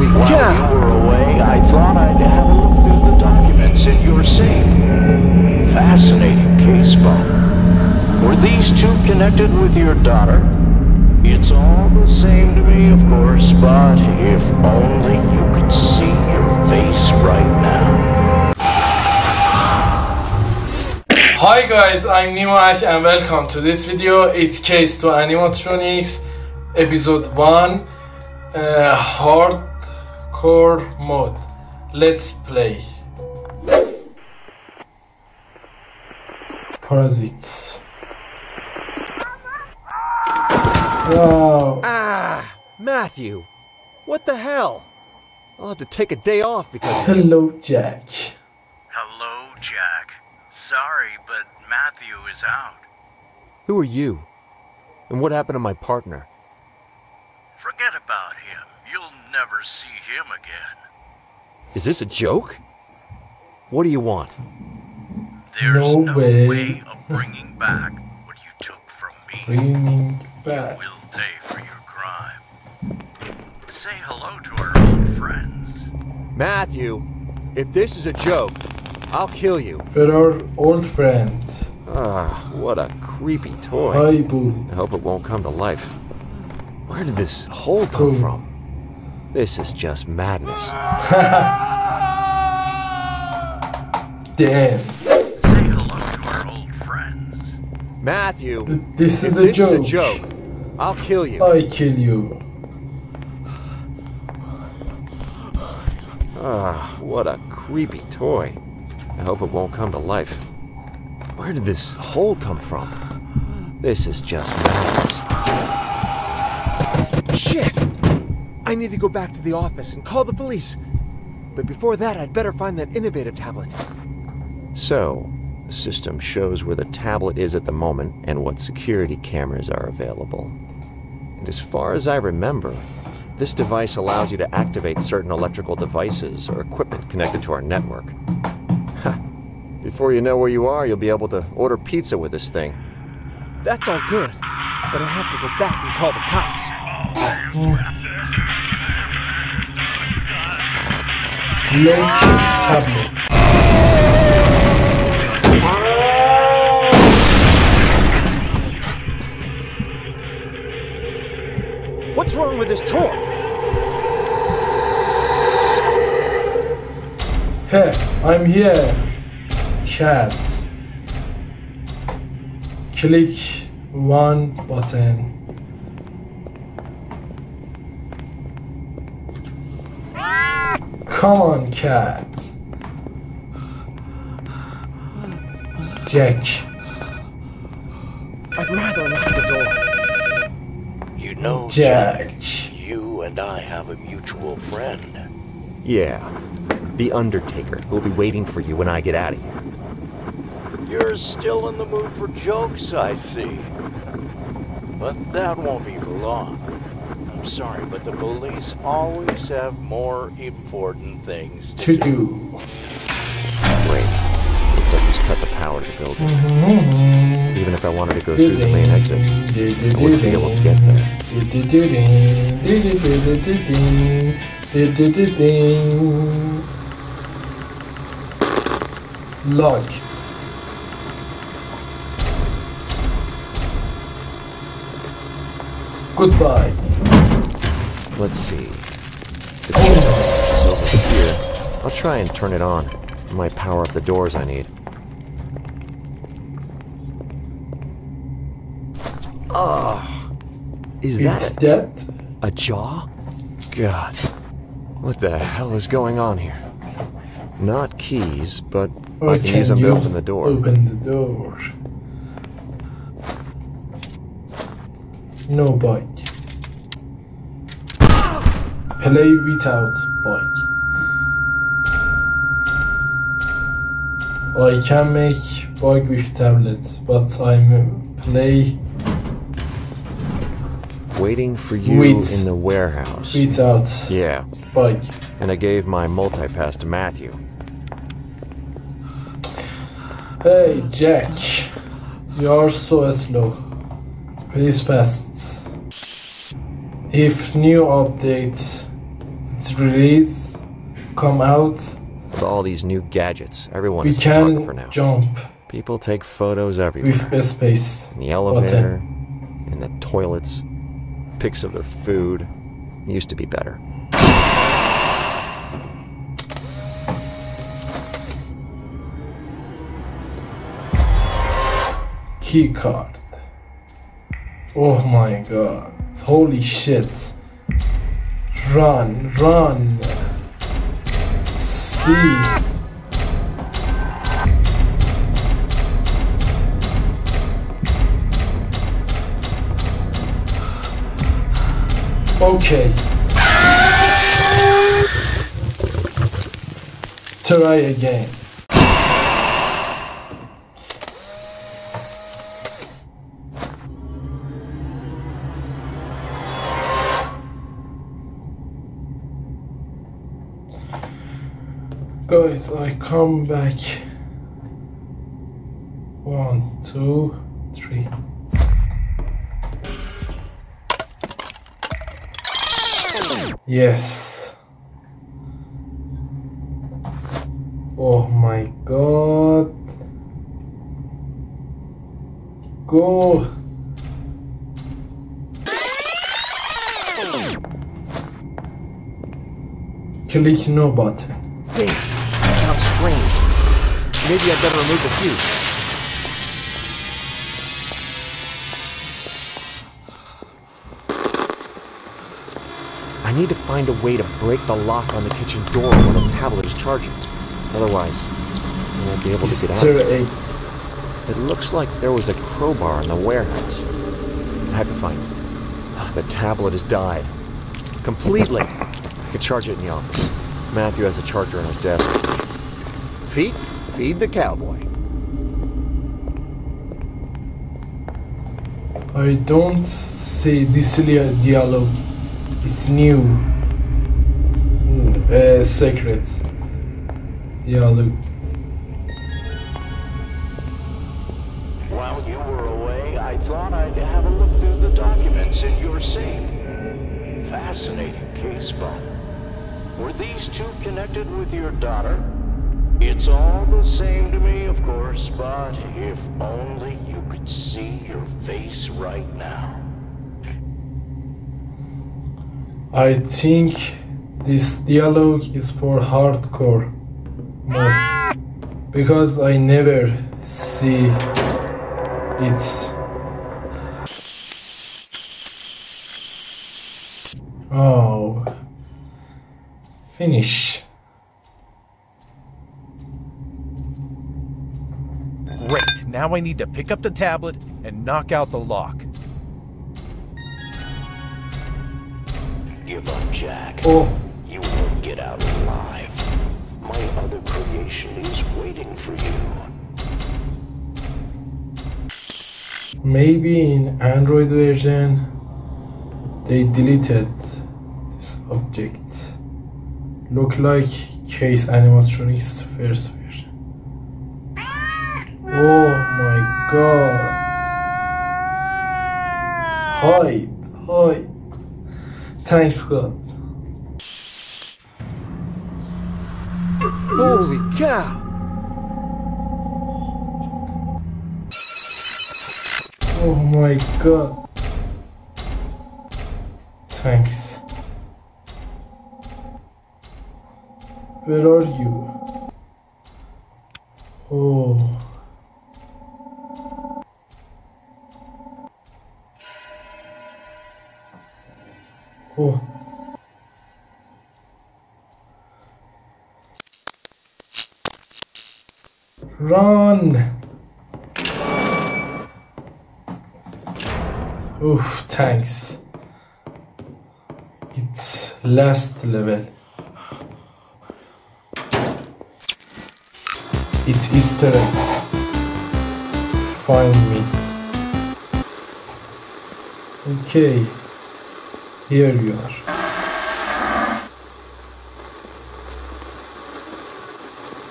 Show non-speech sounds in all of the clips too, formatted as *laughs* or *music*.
Holy While cow! you were away, I thought I'd have a look through the documents in your safe. Fascinating case, Bone. Were these two connected with your daughter? It's all the same to me, of course, but if only you could see your face right now. Hi guys, I'm NimaHak and welcome to this video. It's Case 2 Animatronics episode 1 uh, hardcore mode. Let's play. Parasites. Wow. Ah, Matthew, what the hell? I'll have to take a day off because. Hello Jack. Hello, Jack. Sorry, but Matthew is out. Who are you? And what happened to my partner? Forget about him. You'll never see him again. Is this a joke? What do you want? There's No no, way. way. of bringing back what you took from me. Bringing back. Will pay for your crime. Say hello to our old friends. Matthew, if this is a joke, I'll kill you. For our old friends. Ah, what a creepy toy. Hi I hope it won't come to life. Where did this hole come from? This is just madness. *laughs* Damn. Say hello to our old friends. Matthew, This is a this joke. is a joke, I'll kill you. I kill you. Ah, what a creepy toy. I hope it won't come to life. Where did this hole come from? This is just madness. Shit! I need to go back to the office and call the police. But before that, I'd better find that innovative tablet. So, the system shows where the tablet is at the moment and what security cameras are available. And as far as I remember, this device allows you to activate certain electrical devices or equipment connected to our network. Before you know where you are, you'll be able to order pizza with this thing. That's all good, but I have to go back and call the cops. Oh, Tablet. What's wrong with this toy? Hey, I'm here. Cat. Click one button. Come on, cat. Jack. I'd rather lock the door. You know, Jack. you and I have a mutual friend. Yeah, the Undertaker will be waiting for you when I get out of here. You're still in the mood for jokes, I see. But that won't be for long. I'm sorry, but the police always have more important things To do. Wait, looks like he's cut the power to the building. Mm-hmm. Even if I wanted to go through the main exit, I wouldn't be able to get there. Lock. Goodbye. Let's see. The is over here. I'll try and turn it on. It might power up the doors I need. Oh, is that It's a, that. a jaw? God, what the hell is going on here? Not keys, but I can use them to open the door. Open the door. No bike. Play without bike. I can make bug with tablet, but I'm play Waiting for you Wait. in the warehouse. without Yeah, bike. and I gave my multipass to Matthew. Hey Jack, you are so slow. Please fast. If new update, it it release, come out, With all these new gadgets, everyone we is a photographer can now. jump People take photos everywhere. with a space. in the elevator, in the toilets, pics of their food. Used to be better. Key card. Oh my god. Holy shit. Run, run. See. Okay. Try again. Guys, I come back. One, two, three. Yes. Oh my god. Go. Click no button. Damn, that sounds strange. Maybe I'd better remove the fuse. I need to find a way to break the lock on the kitchen door while the tablet is charging. Otherwise, I won't be able to get out. It looks like there was a crowbar in the warehouse. I have to find it. Ah, The tablet has died. Completely. I could charge it in the office. Matthew has a charger on his desk. Feed? Feed the cowboy. I don't see this li- dialogue. It's new. Uh, secret dialogue. While you were away, I thought I'd have a look through the documents in your safe. Fascinating case file. Were these two connected with your daughter? It's all the same to me, of course, but if only you could see your face right now. I think this dialogue is for hardcore because I never see it. Oh, finish. Now I need to pick up the tablet and knock out the lock. Give up, Jack. Oh, You won't get out alive. My other creation is waiting for you. maybe in Android version they deleted this object. Look like case animatronics first god. Hide, hide. Thanks God. Holy cow! Oh my god. Thanks. Where are you? Oh. Oh. Run! Oh, thanks. It's last level. It's Easter. Find me. Okay. Here you are.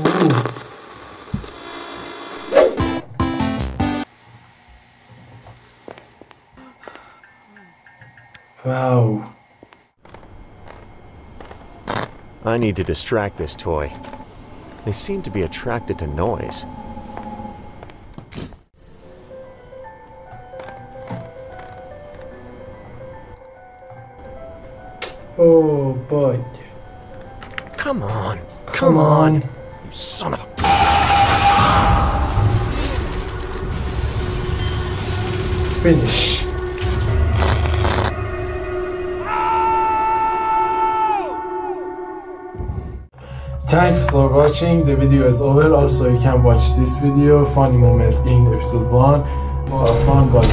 Ooh. Wow. I need to distract this toy. They seem to be attracted to noise. Boy. Come on. Come, on. You son of a. Finish. Thanks for watching. The video is over. Also, you can watch this video, funny moment in episode 1, or fun but.